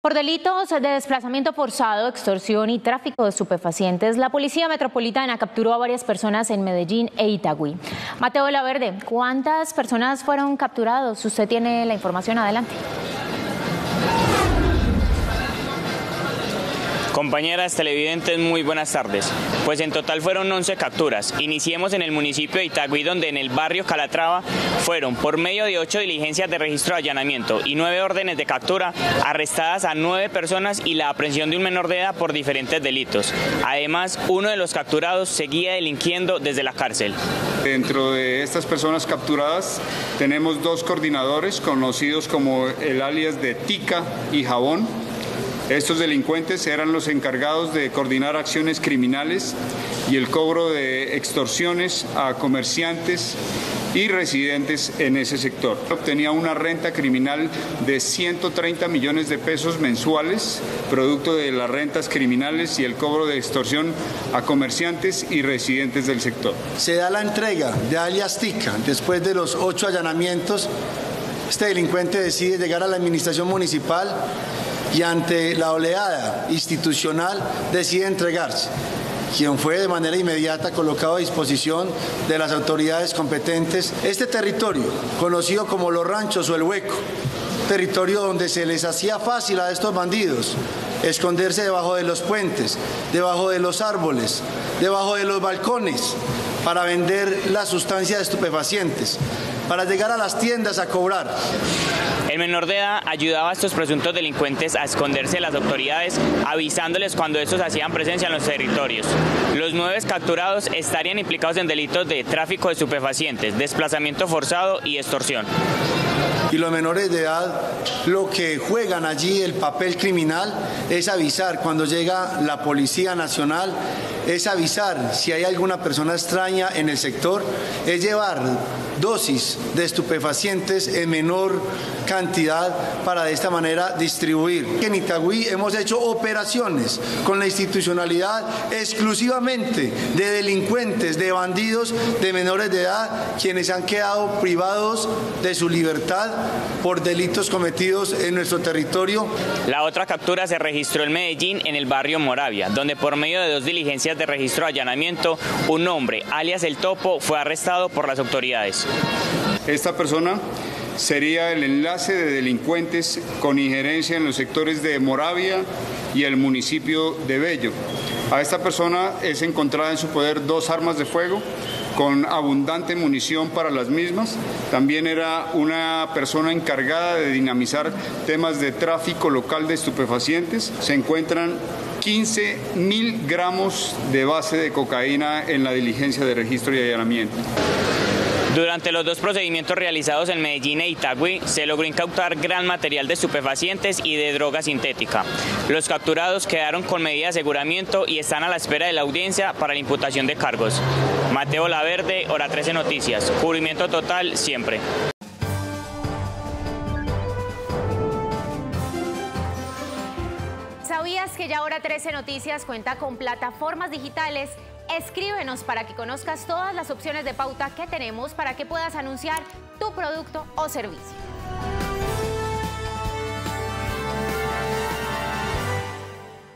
Por delitos de desplazamiento forzado, extorsión y tráfico de estupefacientes, la Policía Metropolitana capturó a varias personas en Medellín e Itagüí. Mateo Laverde, ¿cuántas personas fueron capturados? Usted tiene la información adelante. Compañeras televidentes, muy buenas tardes. Pues en total fueron 11 capturas. Iniciemos en el municipio de Itagüí, donde en el barrio Calatrava fueron, por medio de 8 diligencias de registro de allanamiento y 9 órdenes de captura, arrestadas a 9 personas y la aprehensión de un menor de edad por diferentes delitos. Además, uno de los capturados seguía delinquiendo desde la cárcel. Dentro de estas personas capturadas tenemos dos coordinadores conocidos como el alias de Tica y Jabón estos delincuentes eran los encargados de coordinar acciones criminales y el cobro de extorsiones a comerciantes y residentes en ese sector. Obtenía una renta criminal de 130 millones de pesos mensuales, producto de las rentas criminales y el cobro de extorsión a comerciantes y residentes del sector. Se da la entrega de alias Tica después de los ocho allanamientos. Este delincuente decide llegar a la administración municipal y ante la oleada institucional decide entregarse quien fue de manera inmediata colocado a disposición de las autoridades competentes. Este territorio, conocido como los ranchos o el hueco, territorio donde se les hacía fácil a estos bandidos esconderse debajo de los puentes, debajo de los árboles, debajo de los balcones, para vender las sustancias estupefacientes, para llegar a las tiendas a cobrar. El menor de edad ayudaba a estos presuntos delincuentes a esconderse de las autoridades, avisándoles cuando estos hacían presencia en los territorios. Los nueve capturados estarían implicados en delitos de tráfico de estupefacientes, desplazamiento forzado y extorsión. Y los menores de edad lo que juegan allí el papel criminal es avisar cuando llega la Policía Nacional, es avisar si hay alguna persona extraña en el sector, es llevar dosis de estupefacientes en menor cantidad para de esta manera distribuir. En Itagüí hemos hecho operaciones con la institucionalidad exclusivamente de delincuentes, de bandidos, de menores de edad, quienes han quedado privados de su libertad por delitos cometidos en nuestro territorio. La otra captura se registró en Medellín, en el barrio Moravia, donde por medio de dos diligencias de registro de allanamiento, un hombre, alias El Topo, fue arrestado por las autoridades. Esta persona sería el enlace de delincuentes con injerencia en los sectores de Moravia y el municipio de Bello. A esta persona es encontrada en su poder dos armas de fuego con abundante munición para las mismas. También era una persona encargada de dinamizar temas de tráfico local de estupefacientes. Se encuentran 15 mil gramos de base de cocaína en la diligencia de registro y allanamiento. Durante los dos procedimientos realizados en Medellín e Itagüí, se logró incautar gran material de estupefacientes y de droga sintética. Los capturados quedaron con medida de aseguramiento y están a la espera de la audiencia para la imputación de cargos. Mateo Laverde, Hora 13 Noticias. Cubrimiento total siempre. ¿Sabías que ya Hora 13 Noticias cuenta con plataformas digitales Escríbenos para que conozcas todas las opciones de pauta que tenemos para que puedas anunciar tu producto o servicio.